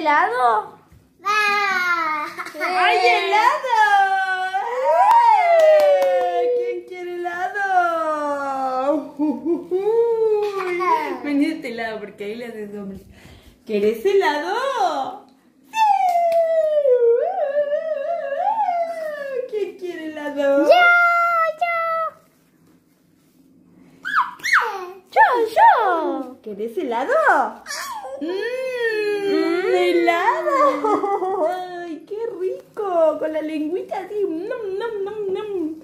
helado? ¡Hay helado! ¿Quién quiere helado? Vení de este lado porque ahí le haces hombres. ¿Querés helado? ¡Sí! ¿Quién quiere helado? ¡Yo! ¡Yo, yo! ¿Querés helado? ¡Mmm! ¡Helado! ¡Ay, qué rico! Con la lengüita así. ¡Nom, nom, nom, nom!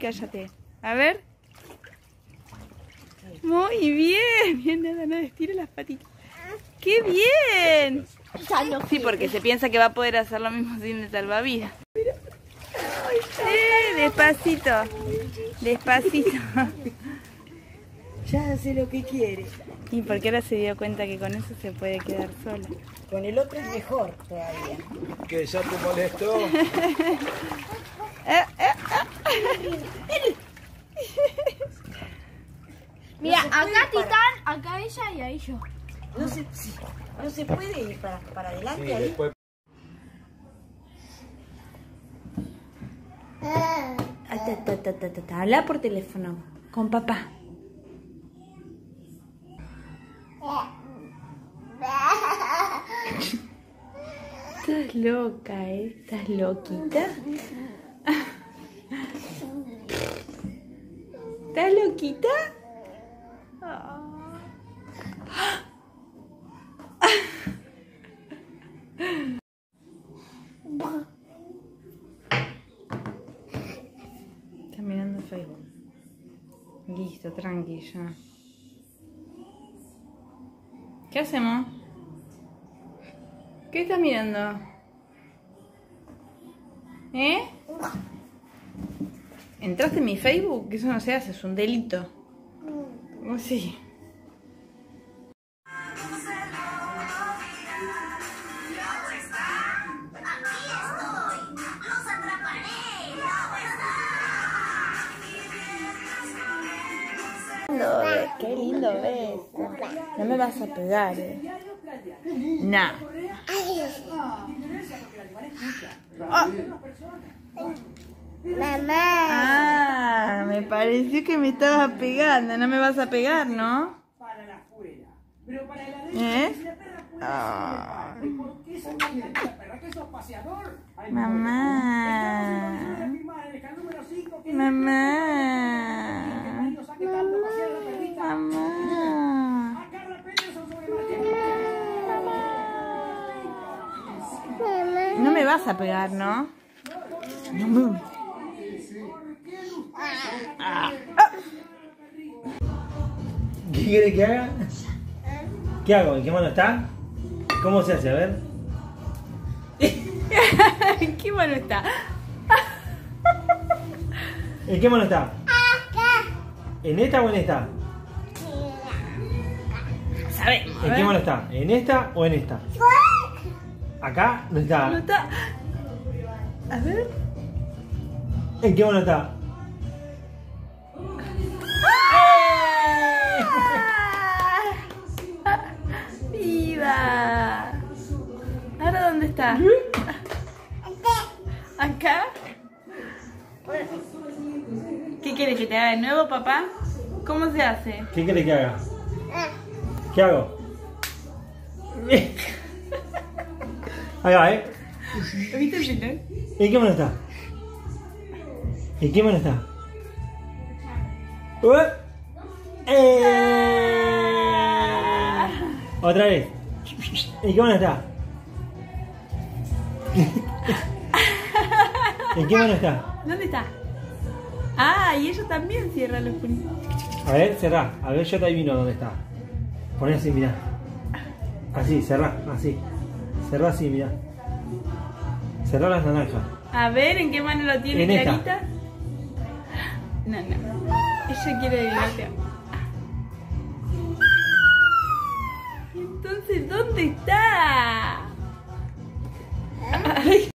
Cállate. A ver. Muy bien. Bien, nada, nada. Estira las patitas. ¡Qué bien! Sí, porque se piensa que va a poder hacer lo mismo sin el salvavidas. Despacito. Despacito. Ya hace lo que quiere. Y porque ahora se dio cuenta que con eso se puede quedar sola. Con el otro es mejor todavía. Que ya te molestó. Eh, eh, Mira, acá Titán, acá ella y ahí yo. No se, sí, no se puede ir para, para Sí, adelante ahí. después Habla por teléfono con papá. Estás loca, ¿eh? ¿Estás loquita? ¿Estás loquita? Está mirando Facebook. Listo, tranqui, ya. ¿Qué hacemos? ¿Qué estás mirando? ¿Eh? ¿Entraste en mi Facebook? Eso no se hace, es un delito. ¿Cómo sí? Qué lindo beso. No me vas a pegar, eh. Nah. Ah. Mamá. Ah, me pareció que me estabas pegando. No me vas a pegar, ¿no? ¿Eh? Ah. Mamá. Mamá. Mamá. No me vas a pegar, ¿no? No me... Ah. ¿Qué quiere que haga? ¿Qué hago? ¿En qué mano está? ¿Cómo se hace? A ver. ¿Qué mano está? ¿En qué mano está? ¿En esta o en esta? ¿En qué mano está? ¿En esta o en esta? Acá no No está. está. A ver. ¿En qué mano está? ¡Ah! ¡Viva! ¿Ahora dónde está? ¿Acá? ¿Qué quieres que te haga de nuevo, papá? ¿Cómo se hace? ¿Qué quiere que haga? ¿Qué hago? Ahí va, ¿eh? ¿Viste el video? ¿En qué mano está? ¿En qué mano está? ¡Eh! Otra vez. ¿En qué mano está? ¿En qué mano está? ¿Dónde está? Ah, y ella también cierra los puños. A ver, cerrá. A ver, yo te adivino dónde está. Poné así, mirá. Así, cerrá, así. Cerrá así, mirá. Cerrá las naranjas. A ver, ¿en qué mano lo tiene En esta. Clarita? No, no. Ella quiere adivinarte. Entonces, ¿dónde está?